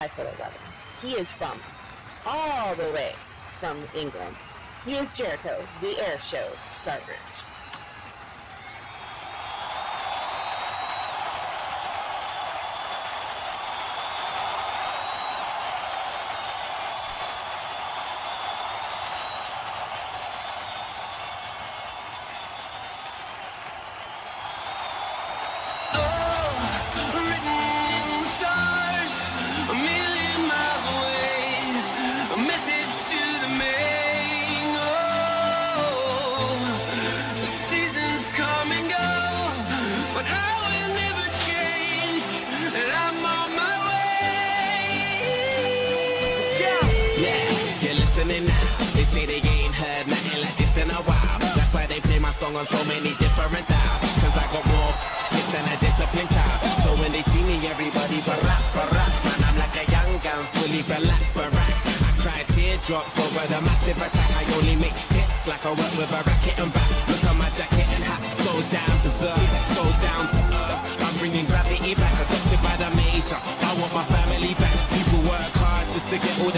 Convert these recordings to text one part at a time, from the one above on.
five foot eleven. He is from all the way from England. He is Jerico, the air show, Scarbridge. Now. They say they ain't heard nothing like this in a while. That's why they play my song on so many different dials. Cause I got more hits than a disciplined child. So when they see me, everybody barack, barack. Man, I'm like a young gun, fully black, barack. I cry teardrops over the massive attack. I only make hits like I work with a racket and back. Look at my jacket and hat, so down berserk, so down to earth. I'm bringing gravity back, adopted by the major. I want my family back. People work hard just to get all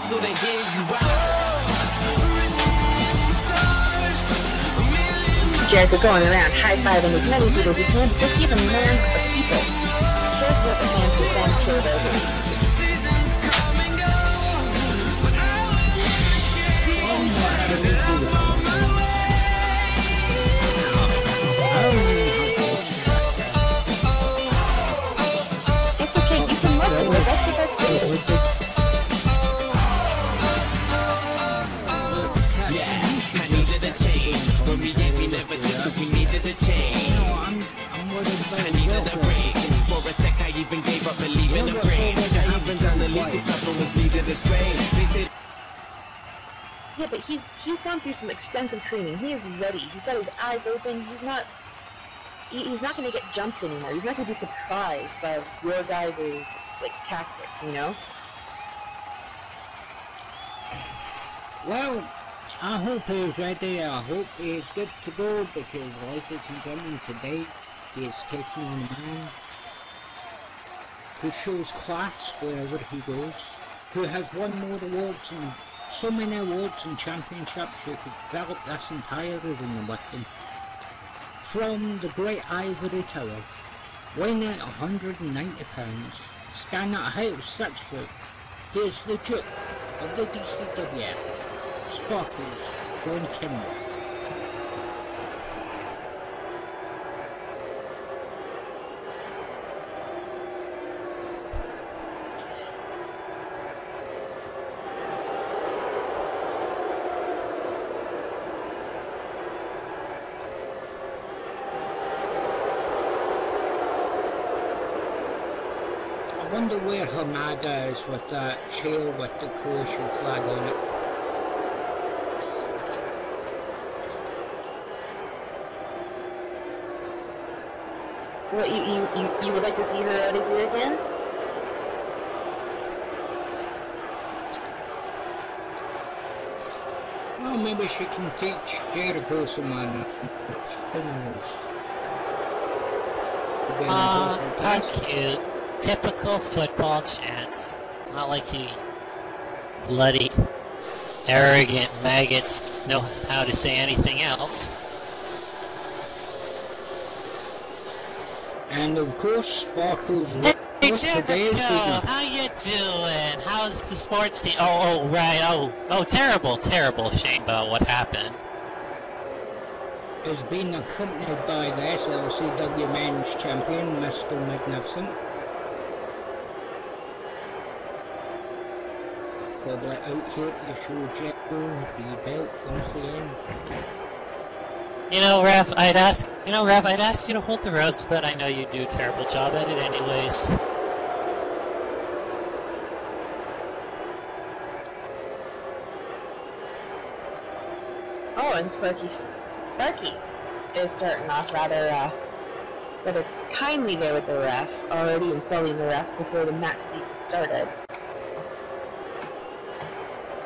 screaming till they hear you out. Jerico going around high-fiving as many people as he can because he's a man the people. The fans and fans care I needed a break. For a sec, I even gave up believing in brain. I even done the was. They said, Yeah, but he's he's gone through some extensive training. He is ready. He's got his eyes open. He's not he, he's not to get jumped anymore. He's not to be surprised by your guys' like tactics. You know. Well, I hope he's ready. I hope he's good to go because, ladies and gentlemen, today he is taking on a man who shows class wherever he goes, who has won more awards and so many awards and championships you could fill up this entire arena with him. From the Great Ivory Tower, weighing at 190 pounds, standing at a height of 6 foot, he is the Duke of the DCWF. Sparkles Von Qinworth. I wonder where Hamada is with that chair with the Croatian flag on it. What you you you, you would like to see her out of here again? Well, maybe she can teach Jerico some manners. Who knows? Maybe an important how task. cute. Typical football chants. Not like you bloody arrogant maggots know how to say anything else. And of course, Sparkles Hey, Jerico, how you doing? How's the sports team? Oh, oh, right. Oh, oh, terrible, terrible shame about what happened. Has been accompanied by the SLCW Men's Champion, Mr. Magnificent. Probably out here to show Jerico the belt once again. You know, Ref, I'd ask, you know, Ref, I'd ask you to hold the roast, but I know you do a terrible job at it anyways. Oh, and Sparky Sparky is starting off rather uh, rather kindly there with the ref, already insulting the ref before the match has even started.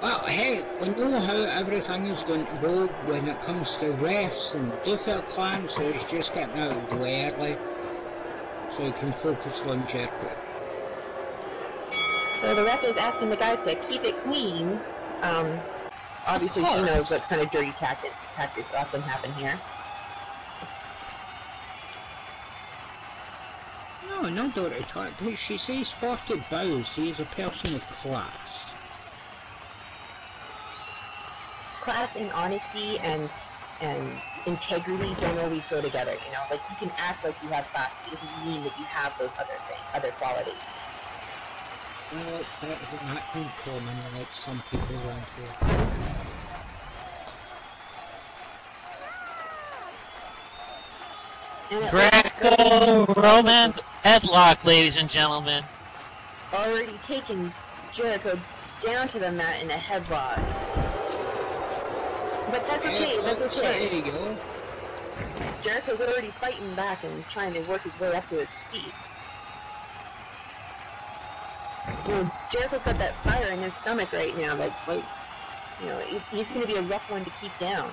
Well, hey, we know how everything is going to go when it comes to refs and Duffer Clan, so he's just getting out of the way early so he can focus on Jerico. So the ref is asking the guys to keep it clean. Um, obviously Of she knows what kind of dirty tactics, tactics often happen here. No, no dirty tactics. She says Sparky bows. He is a person of class. Class and honesty and and integrity don't always go together. You know, like you can act like you have class, but it doesn't mean that you have those other things, other qualities. Well, it's better than acting common like some people around here. And Greco-Roman headlock, ladies and gentlemen. already taken Jerico down to the mat in a headlock. But that's okay, that's okay. there you go. Jerico's already fighting back and trying to work his way up to his feet. You know, Jerico's got that fire in his stomach right now. That's like, you know, he's, he's going to be a rough one to keep down.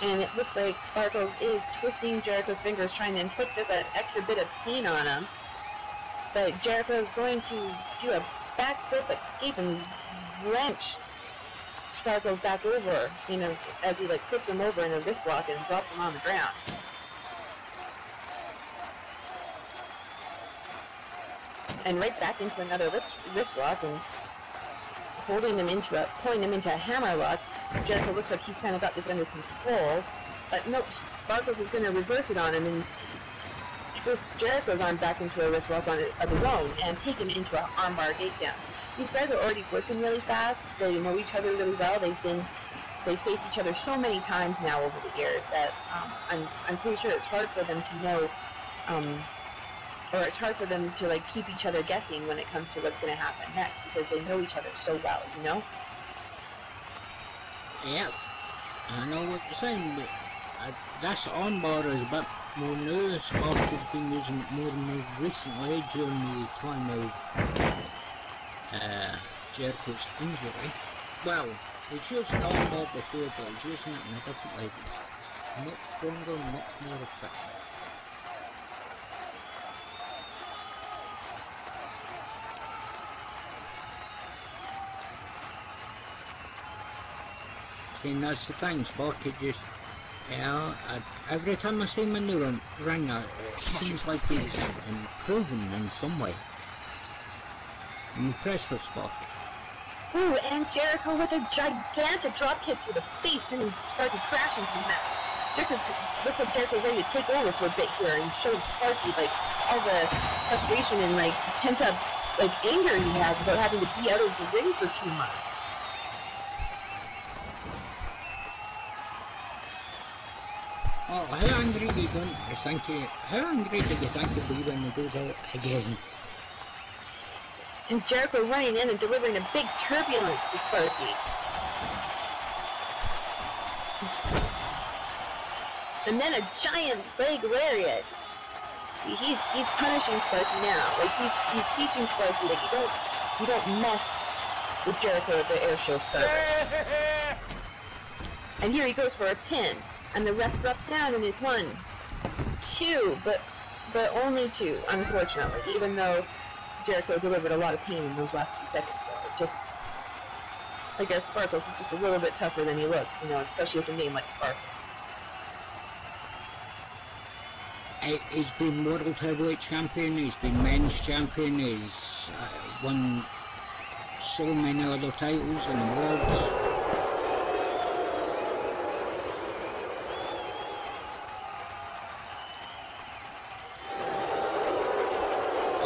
And it looks like Sparkles is twisting Jerico's fingers, trying to inflict just an extra bit of pain on him. But Jerico is going to do a backflip escape and wrench Sparkles back over, you know, as he like flips him over in a wrist lock and drops him on the ground. And right back into another wrist, wrist lock and holding him into a, pulling him into a hammer lock. Jerico looks like he's kind of got this under control, but nope, Sparkles is going to reverse it on him and twist Jerico's arm back into a wrist lock on of his own and take him into an armbar takedown. These guys are already working really fast. They know each other really well. They've been they faced each other so many times now over the years that um, I'm I'm pretty sure it's hard for them to know, um, or it's hard for them to like keep each other guessing when it comes to what's going to happen next because they know each other so well. You know. Yeah, I know what you're saying, but this armbar is a bit more new. Spark has been using it more and more recently during the time of uh, Jerico's injury. Well, he's used the armbar before, but he's using it in a different way. It's much stronger, much more efficient. See, that's the thing, Sparky just, yeah, I, every time I see ring, ring uh, it seems like he's improving in some way. I'm impressed with Sparky. Ooh, and Jerico with a gigantic drop kick to the face and started crashing from that. Jerico looks like Jerico's ready to take over for a bit here and show Sparky like all the frustration and like pent up like anger he has about having to be out of the ring for two months. Oh, how angry do you don't you think you, how angry do you think he'll eh, be when he goes out again? And Jerico running in and delivering a big turbulence to Sparky. And then a giant leg lariat. See, he's he's punishing Sparky now. Like he's he's teaching Sparky that you don't you don't mess with Jerico at the air show starter. and here he goes for a pin, and the ref drops down and it's one, two, but but only two, unfortunately. Even though Jerico delivered a lot of pain in those last few seconds. Though. Just, I guess Sparkles is just a little bit tougher than he looks, you know, especially with a name like Sparkles. He- He's been world heavyweight champion, he's been men's champion, he's uh, won so many other titles and awards.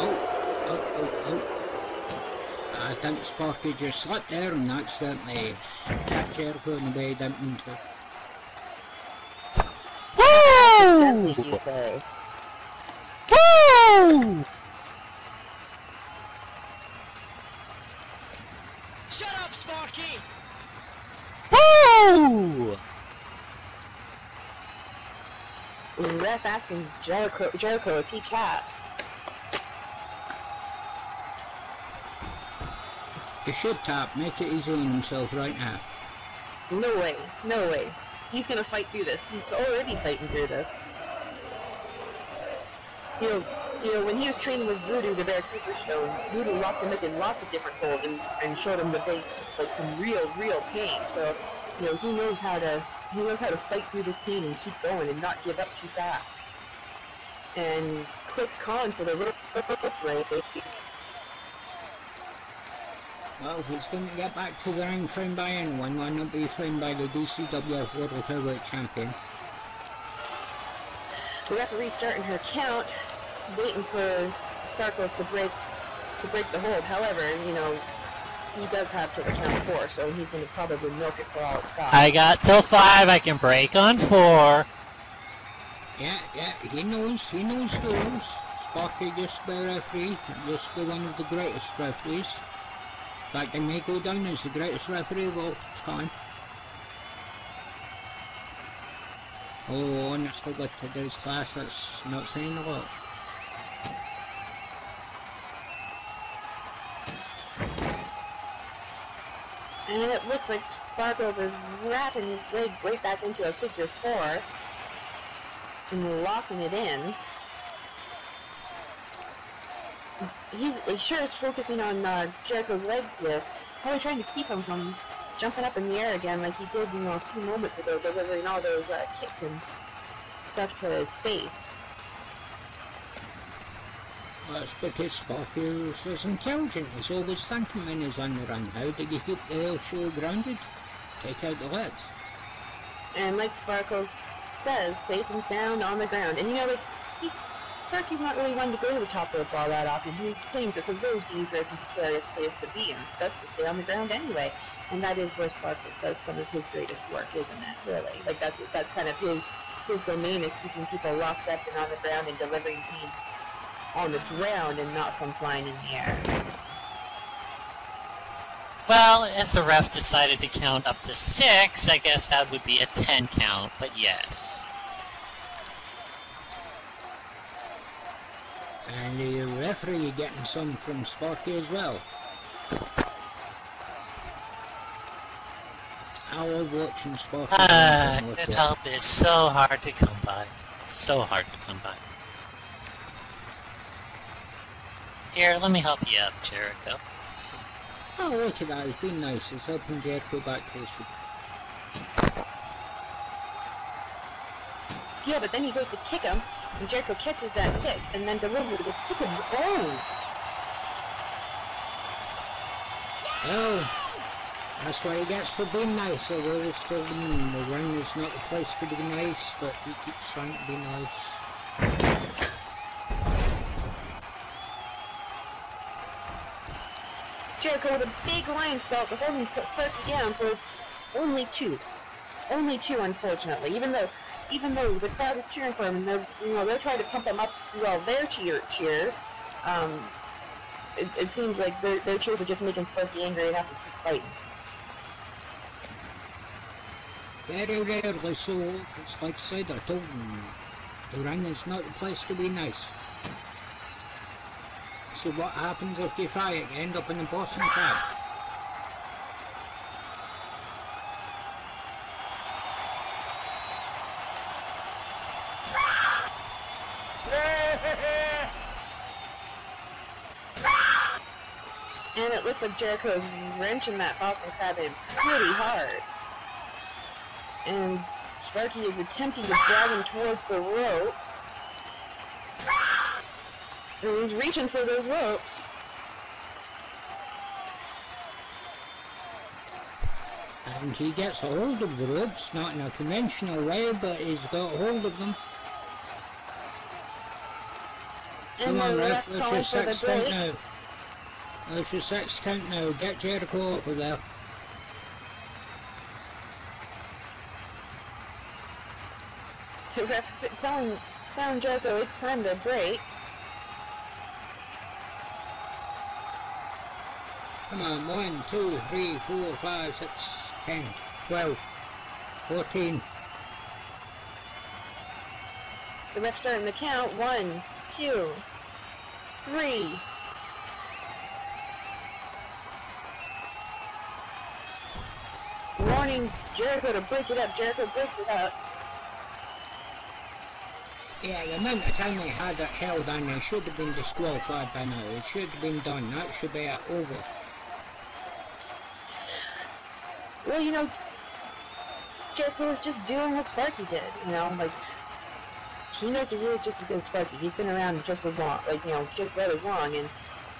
Oh, oh, oh, I think Sparky just slipped there and accidentally kicked Jerico in the way he didn't mean to. Definitely. Woo! Shut up, Sparky! Woo! The ref asking Jerico, Jerico if he taps. He should tap, make it easy on himself right now. No way, no way. He's gonna fight through this. He's already fighting through this. You know, you know, when he was training with Voodoo, the Bear Cooper show, Voodoo locked him in lots of different holes and, and showed him that they like some real, real pain. So, you know, he knows how to he knows how to fight through this pain and keep going and not give up too fast. And quick con for the rope break. Well, if he's going to get back to the ring trained by anyone, why not be trained by the DCWF World Heavyweight Champion? The referee starting her count, waiting for Sparkles to break to break the hold. However, you know, he does have to the count four, so he's going to probably milk it for all it's got. I got till five. I can break on four. Yeah, yeah, he knows, he knows the rules. Sparky just the referee, just the one of the greatest referees. May go down as the greatest referee of all time. Oh, and I still got today's class, that's not saying a lot. And it looks like Sparkles is wrapping his leg right back into a figure four and locking it in. He's he sure is focusing on uh, Jerico's legs here, probably trying to keep him from jumping up in the air again like he did, you know, a few moments ago, delivering all those uh, kicks and stuff to his face. That's because Sparky is intelligent. He's always thinking when he's on the run. How do you keep the hell show grounded? Take out the legs. And like Sparkles says, safe and sound on the ground. And you know, like, he, Sparky's not really one to go to the top rope all that often. He claims it's a very dangerous and precarious place to be, and it's best to stay on the ground anyway. And that is where Sparkles does some of his greatest work, isn't it? Really, like that's that's kind of his his domain is keeping people locked up and on the ground and delivering pain on the ground and not from flying in the air. Well, as the ref decided to count up to six, I guess that would be a ten count, but yes. And the referee getting some from Sparky as well. I love watching Sparky. Ah, with good help is so hard to come by. So hard to come by. Here, let me help you up, Jerico. Oh, look at that, he's been nice. He's helping Jerico back to his feet. Yeah, but then he goes to kick him, and Jerico catches that kick and then delivers a kick of his own. Well, that's what he gets for being nice. Although it's still mm, the ring is not the place to be nice, but he keeps trying to be nice. Jerico with a big lion start to hold him first down for only two. Only two, unfortunately. Even though, even though the crowd is cheering for him, and they're, you know, they're trying to pump him up through all their cheer cheers. Um, it, it seems like their, their cheers are just making Sparky angry and have to keep fighting. Very rarely so, because like I said, I told him, the ring is not the place to be nice. So what happens if you try it? You end up in the Boston Crab. And it looks like Jerico is wrenching that Boston Crab in pretty hard. And Sparky is attempting to drag him towards the ropes. And he's reaching for those ropes. And he gets a hold of the ropes, not in a conventional way, but he's got a hold of them. And Come on, ref, ref that's calling your for the break. now. Your sixth count now. Get Jerico over there. The ref telling, telling Jerico it's time to break. Come on, one, two, three, four, five, six, ten, twelve, fourteen. The ref starting the count. One, two, three. Warning Jerico to break it up. Jerico break it up. Yeah, the amount of time they had it held on, they should have been disqualified by now. It should have been done. That should be over. Well, you know, Jerico was just doing what Sparky did. You know, like he knows the rules just as good as Sparky. He's been around just as long, like you know, just about as long, and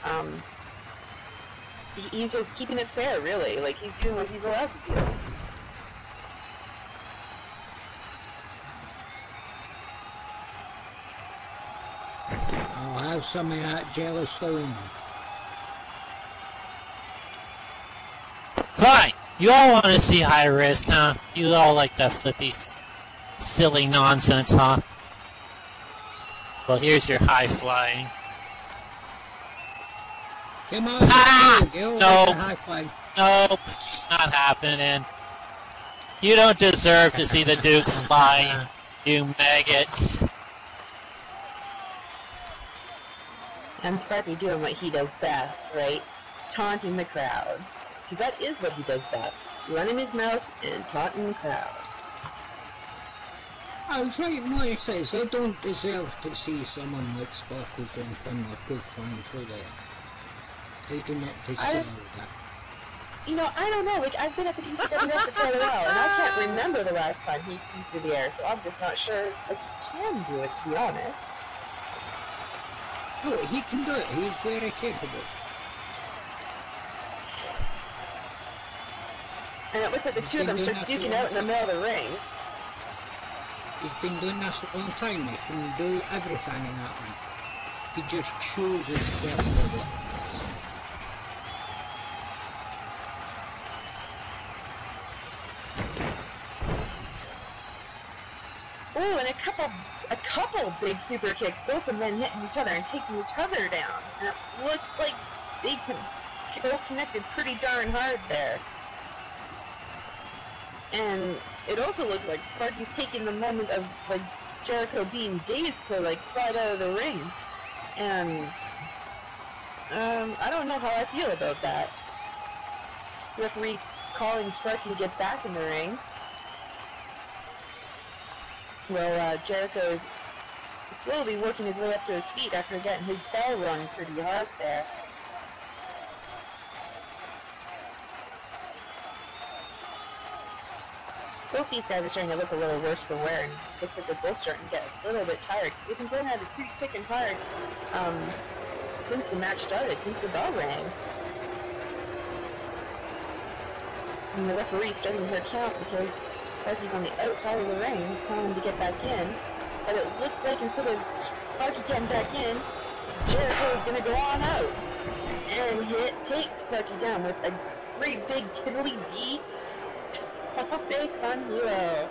um, he's just keeping it fair, really. Like he's doing what he's allowed to do. I'll have some of that Yellowstone. Fine. You all want to see high risk, huh? You all like that flippy, silly nonsense, huh? Well, here's your high flying. Come on, Ah! you go, No. like a high five. Nope, not happening. You don't deserve to see the Duke flying, you maggots. And Sparky doing what he does best, right? Taunting the crowd. Because that is what he does best. Running his mouth and taunting the crowd. I was right in what he says. I don't deserve to see someone like Sparkles and Fun with good fun through there. They do not that. You know, I don't know. Like, I've been at the DCWF for quite a while, and I can't remember the last time he flew through the air, so I'm just not sure if he can do it, to be honest. Oh, he can do it. He's very capable. And it looks like the two of them just duking out in the middle of the ring. He's been doing this a long time. He can do everything in that ring. He just chooses to get with it. Ooh, and a couple, a couple big super kicks, both of them hitting each other and taking each other down. And it looks like they can both connected pretty darn hard there. And it also looks like Sparky's taking the moment of like Jerico being dazed to like slide out of the ring. And um, I don't know how I feel about that. Referee calling Sparky to get back in the ring. Well, uh, Jerico is slowly working his way up to his feet after getting his bell rung pretty hard there. Both these guys are starting to look a little worse for wear, and looks like they're both starting to get a little bit tired. They've been going at it pretty quick and hard um, since the match started, since the bell rang. And the referee's starting her count because Sparky's on the outside of the ring, telling him to get back in. But it looks like instead of Sparky getting back in, Jerico is gonna go on out. And hit takes Sparky down with a great big tiddly D. Big fun hero.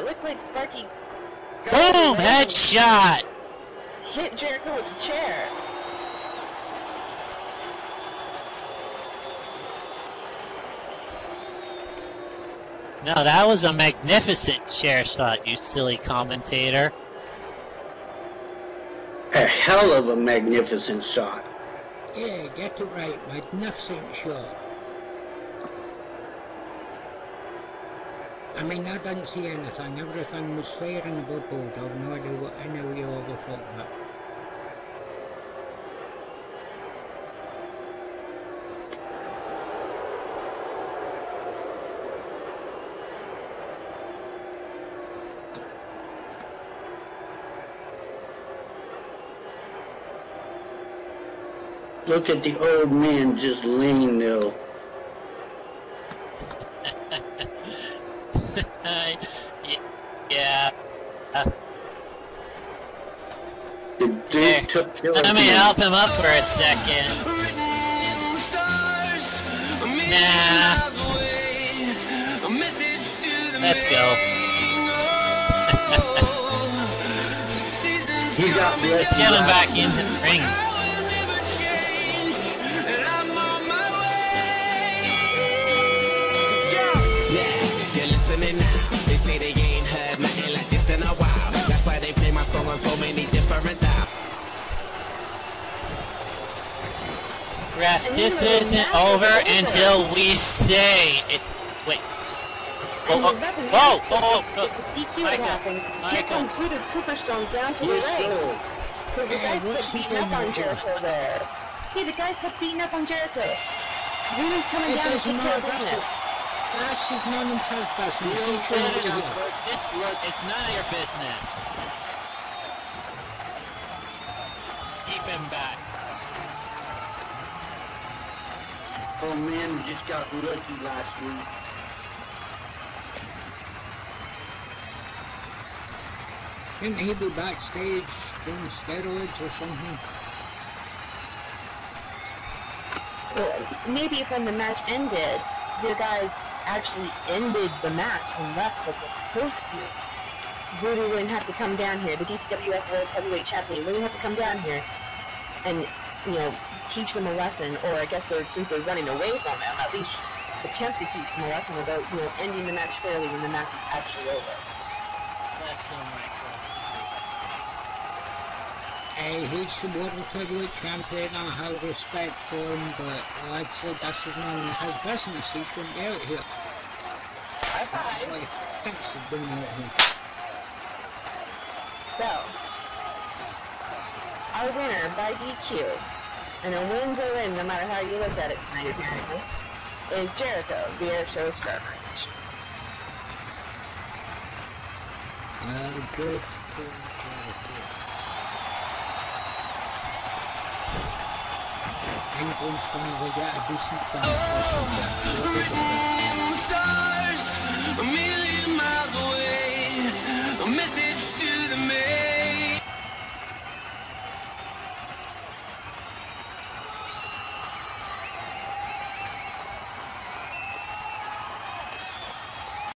It looks like Sparky Boom! Headshot! Hit Jerico with a chair. No, that was a magnificent chair shot, you silly commentator. A hell of a magnificent shot. Yeah, get it right. Magnificent shot. I mean, I didn't see anything. Everything was fair and above board. I have no idea what any of you all talking about. Look at the old man just laying there. Yeah. The Here, dude took Let me help him up for a second. Written in the stars, Nah. miles away, a message to the Let's go. Let's get him back into the ring. Different dials. Ref, this isn't over until we say it's. Wait. And Whoa, the ref whoa, announced whoa, whoa, that whoa. The DQ Michael, happened. Here Michael. comes Voodoo Cooperstone down to the Yes, ring. Because the Hey, guys what's kept beating up on here? Jerico there. Hey, the guys kept beating up on Jerico. Voodoo's coming down to doesn't take care of matter. business. That's his none and half business. He No, shouldn't no, be no, here. This is none of your business. Keep him back. Oh man, we just got lucky last week. Shouldn't he be backstage doing steroids or something? Well, maybe when the match ended, the guys actually ended the match and left like they're supposed to. Voodoo wouldn't have to come down here. The DCWF World Heavyweight Champion wouldn't have to come down here and, you know, teach them a lesson, or I guess they're, since they're running away from him, at least attempt to teach them a lesson about, you know, ending the match fairly when the match is actually over. Let's go, Michael. Hey, he's the world heavyweight champion. I have respect for him, but like I said, that's his none and his business. He shouldn't be out here. High That's five. why he thinks he's doing. So, our winner by DQ, and a win's a win no matter how you look at it tonight apparently, is Jerico, the Air Show Star Match. Uh, good for Jerico. England's finally got a decent fan. Stars a million miles away.